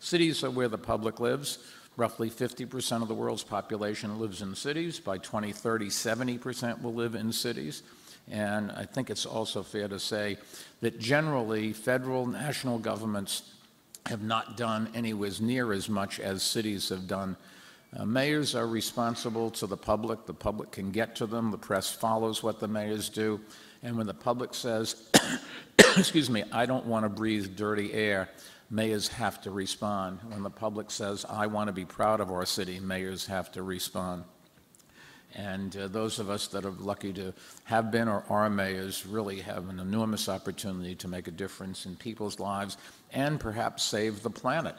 Cities are where the public lives. Roughly 50% of the world's population lives in cities. By 2030, 70% will live in cities. And I think it's also fair to say that generally federal, national governments have not done anywhere near as much as cities have done. Uh, mayors are responsible to the public. The public can get to them. The press follows what the mayors do. And when the public says, excuse me, I don't want to breathe dirty air, mayors have to respond. When the public says, I want to be proud of our city, mayors have to respond. And uh, those of us that are lucky to have been or are mayors really have an enormous opportunity to make a difference in people's lives and perhaps save the planet.